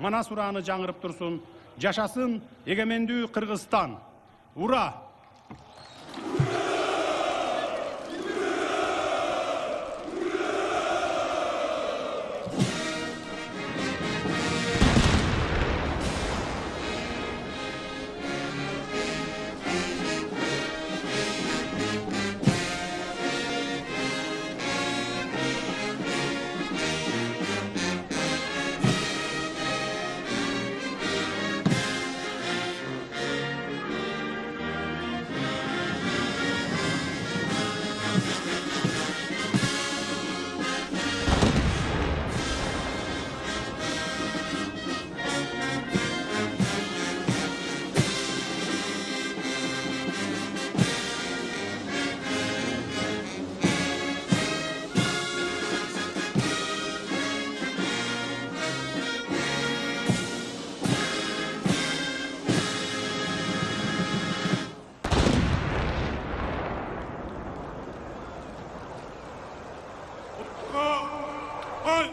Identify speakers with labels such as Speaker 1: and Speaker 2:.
Speaker 1: манас урааны жаңырып турсун. Жашасын эгемендүү кыргызстан. Ура はい。